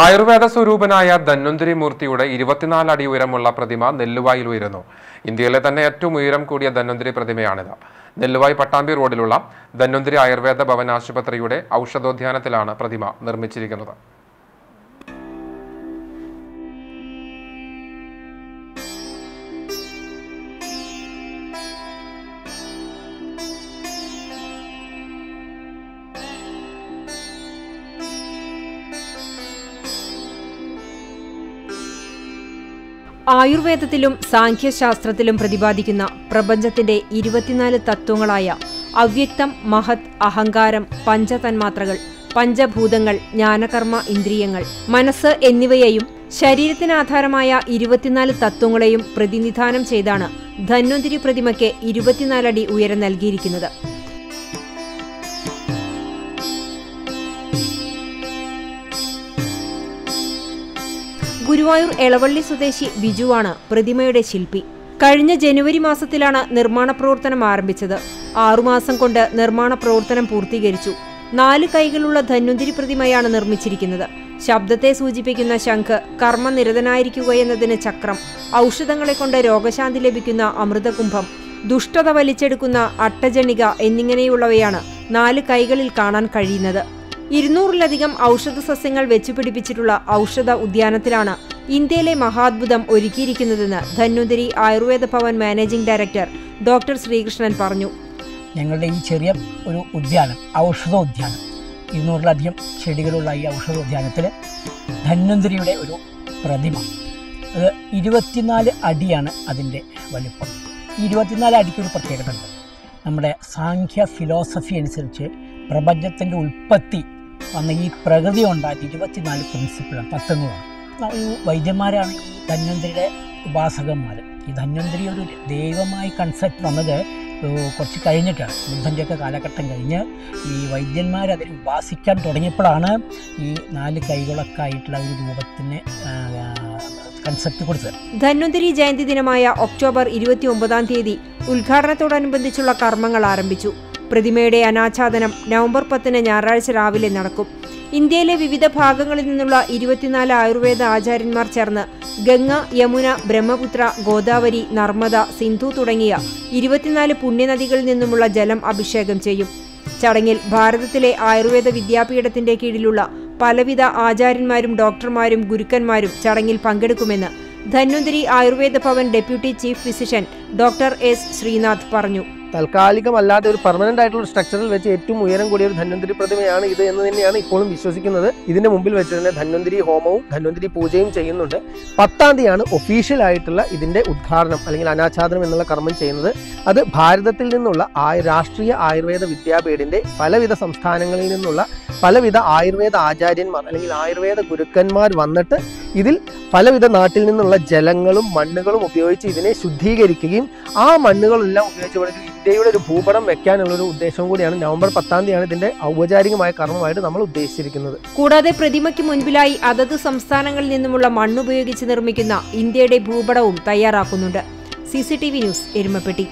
ആയുർവേദ സ്വരൂപനായ ധന്വന്തരി മൂർത്തിയുടെ ഇരുപത്തിനാല് അടി ഉയരമുള്ള പ്രതിമ നെല്ലുവായിൽ ഉയരുന്നു. ഇന്ത്യയിലെ തന്നെ ഏറ്റവും ഉയരം കൂടിയ ധന്വന്തരി പ്രതിമയാണിത്. നെല്ലുവായി പട്ടാമ്പി റോഡിലുള്ള ധന്വന്തരി ആയുർവേദ ഭവൻ ആശുപത്രിയുടെ ഔഷധോദ്യാനത്തിലാണ് പ്രതിമ നിർമ്മിച്ചിരിക്കുന്നത്. ആയുർവേദത്തിലും സാഖ്യശാസ്ത്രത്തിലും പ്രതിപാദിക്കുന്ന പ്രപഞ്ചത്തിന്റെ ഇരുപത്തിനാല് തത്വങ്ങളായ അവ്യക്തം മഹത് അഹങ്കാരം പഞ്ചതന്മാത്രകൾ പഞ്ചഭൂതങ്ങൾ ജ്ഞാനകർമ്മ ഇന്ദ്രിയങ്ങൾ മനസ്സ് എന്നിവയെയും ശരീരത്തിനാധാരമായ ഇരുപത്തിനാല് തത്വങ്ങളെയും പ്രതിനിധാനം ചെയ്താണ് ധന്വന്തിരി പ്രതിമയ്ക്ക് ഇരുപത്തിനാലടി ഉയരം നൽകിയിരിക്കുന്നത്. ഗുരുവായൂർ എളവള്ളി സ്വദേശി ബിജുവാണ് പ്രതിമയുടെ ശില്പി. കഴിഞ്ഞ ജനുവരി മാസത്തിലാണ് നിർമ്മാണ പ്രവർത്തനം ആരംഭിച്ചത്. ആറുമാസം കൊണ്ട് നിർമ്മാണ പ്രവർത്തനം പൂർത്തീകരിച്ചു. നാല് കൈകളുള്ള ധന്വന്തിരി പ്രതിമയാണ് നിർമ്മിച്ചിരിക്കുന്നത്. ശബ്ദത്തെ സൂചിപ്പിക്കുന്ന ശംഖ് കർമ്മനിരതനായിരിക്കുകയെന്നതിന് ചക്രം ഔഷധങ്ങളെ കൊണ്ട് രോഗശാന്തി ലഭിക്കുന്ന അമൃതകുംഭം ദുഷ്ടത വലിച്ചെടുക്കുന്ന അട്ടജണിക എന്നിങ്ങനെയുള്ളവയാണ് നാല് കൈകളിൽ കാണാൻ കഴിയുന്നത്. ഇരുന്നൂറിലധികം ഔഷധ സസ്യങ്ങൾ വെച്ചുപിടിപ്പിച്ചിട്ടുള്ള ഔഷധ ഉദ്യാനത്തിലാണ് ഇന്ത്യയിലെ മഹാത്ഭുതം ഒരുക്കിയിരിക്കുന്നതെന്ന് Dhanvantari Ayurveda Bhavan managing director doctor Sreekrishnan പറഞ്ഞു. ഞങ്ങളുടെ ഈ ചെറിയ ഒരു ഉദ്യാനം ഔഷധ ഉദ്യാനം ഇരുന്നൂറിലധികം ചെടികളുള്ള ഈ ഔഷധ ഉദ്യാനത്തിൽ ധന്വന്തരിയുടെ ഒരു പ്രതിമ. അത് ഇരുപത്തിനാല് അടിയാണ് അതിന്റെ വലിപ്പം. ഇരുപത്തിനാല് അടിക്ക് ഒരു പ്രത്യേകത ഉണ്ട്. നമ്മുടെ സാഖ്യ ഫിലോസഫി അനുസരിച്ച് പ്രപഞ്ചത്തിന്റെ ഉൽപ്പത്തി വന്ന ഈ പ്രകൃതി ഉണ്ടാക്കി ഇരുപത്തിനാല് പ്രിൻസിപ്പിളാണ് തത്വങ്ങളാണ് ഈ വൈദ്യന്മാരാണ് ഈ ധന്വന്തരിയുടെ ഉപാസകന്മാർ. ഈ ധന്വന്തരി ഒരു ദൈവമായി കൺസെപ്റ്റ് വന്നത് കുറച്ച് കഴിഞ്ഞിട്ടാണ്. ബുദ്ധന്റെയൊക്കെ കാലഘട്ടം കഴിഞ്ഞ് ഈ വൈദ്യന്മാർ അതിനെ ഉപാസിക്കാൻ തുടങ്ങിയപ്പോഴാണ് ഈ നാല് കൈകളൊക്കെ ആയിട്ടുള്ള ഒരു രൂപത്തിന് കൺസെപ്റ്റ് കൊടുത്തത്. ധന്വന്തരി ജയന്തി ദിനമായ ഒക്ടോബർ ഇരുപത്തി ഒമ്പതാം തീയതി ഉദ്ഘാടനത്തോടനുബന്ധിച്ചുള്ള കർമ്മങ്ങൾ ആരംഭിച്ചു. പ്രതിമയുടെ അനാച്ഛാദനം നവംബർ പത്തിന് ഞായറാഴ്ച രാവിലെ നടക്കും. ഇന്ത്യയിലെ വിവിധ ഭാഗങ്ങളിൽ നിന്നുള്ള ഇരുപത്തിനാല് ആയുർവേദ ആചാര്യന്മാർ ചേർന്ന് ഗംഗ യമുന ബ്രഹ്മപുത്ര ഗോദാവരി നർമ്മദ സിന്ധു തുടങ്ങിയ ഇരുപത്തിനാല് പുണ്യനദികളിൽ നിന്നുമുള്ള ജലം അഭിഷേകം ചെയ്യും. ചടങ്ങിൽ ഭാരതത്തിലെ ആയുർവേദ വിദ്യാപീഠത്തിന്റെ കീഴിലുള്ള പലവിധ ആചാര്യന്മാരും ഡോക്ടർമാരും ഗുരുക്കന്മാരും ചടങ്ങിൽ പങ്കെടുക്കുമെന്ന് Dhanvantari Ayurveda Bhavan deputy chief physician doctor S Sreenath പറഞ്ഞു. താൽക്കാലികമല്ലാതെ ഒരു പെർമനന്റ് ആയിട്ടുള്ള സ്ട്രക്ചറിൽ വെച്ച് ഏറ്റവും ഉയരം കൂടിയ ഒരു ധന്വന്തിരി പ്രതിമയാണ് ഇത് എന്ന് തന്നെയാണ് ഇപ്പോഴും വിശ്വസിക്കുന്നത്. ഇതിന്റെ മുമ്പിൽ വെച്ച് തന്നെ ധന്വന്തിരി ഹോമവും ധന്വന്തിരി പൂജയും ചെയ്യുന്നുണ്ട്. പത്താം തീയതിയാണ് ഒഫീഷ്യൽ ആയിട്ടുള്ള ഇതിന്റെ ഉദ്ഘാടനം അല്ലെങ്കിൽ അനാച്ഛാദനം എന്നുള്ള കർമ്മം ചെയ്യുന്നത്. അത് ഭാരതത്തിൽ നിന്നുള്ള രാഷ്ട്രീയ ആയുർവേദ വിദ്യാപീഠിന്റെ പലവിധ സംസ്ഥാനങ്ങളിൽ നിന്നുള്ള പലവിധ ആയുർവേദ ആചാര്യന്മാർ അല്ലെങ്കിൽ ആയുർവേദ ഗുരുക്കന്മാർ വന്നിട്ട് ഇതിൽ പലവിധ നാട്ടിൽ നിന്നുള്ള ജലങ്ങളും മണ്ണുകളും ഉപയോഗിച്ച് ഇതിനെ ശുദ്ധീകരിക്കുകയും ആ മണ്ണുകളെല്ലാം ഉപയോഗിച്ചുകൊണ്ട് ഇന്ത്യയുടെ ഒരു ഭൂപടം വെക്കാനുള്ള ഒരു ഉദ്ദേശം കൂടിയാണ് നവംബർ പത്താം തീയതിയാണ് ഇതിന്റെ ഔപചാരികമായ കർമ്മമായിട്ട് നമ്മൾ ഉദ്ദേശിച്ചിരിക്കുന്നത്. കൂടാതെ പ്രതിമയ്ക്ക് മുൻപിലായി അതത് സംസ്ഥാനങ്ങളിൽ നിന്നുമുള്ള മണ്ണുപയോഗിച്ച് നിർമ്മിക്കുന്ന ഇന്ത്യയുടെ ഭൂപടവും തയ്യാറാക്കുന്നുണ്ട്. C news Erumapetty.